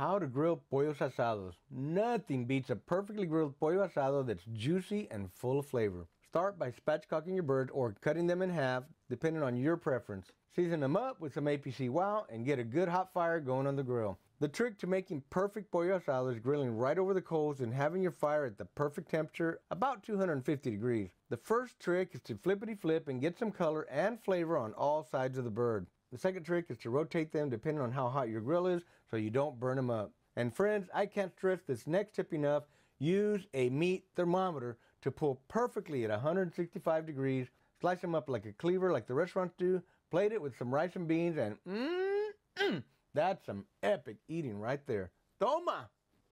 How to grill pollos asados. Nothing beats a perfectly grilled pollo asado that's juicy and full of flavor. Start by spatchcocking your birds or cutting them in half, depending on your preference. Season them up with some APC Wow and get a good hot fire going on the grill. The trick to making perfect pollo asado is grilling right over the coals and having your fire at the perfect temperature, about 250 degrees. The first trick is to flippity flip and get some color and flavor on all sides of the bird. The second trick is to rotate them depending on how hot your grill is so you don't burn them up. And friends, I can't stress this next tip enough. Use a meat thermometer to pull perfectly at 165 degrees. Slice them up like a cleaver like the restaurants do. Plate it with some rice and beans and mmm, mm, that's some epic eating right there. Toma!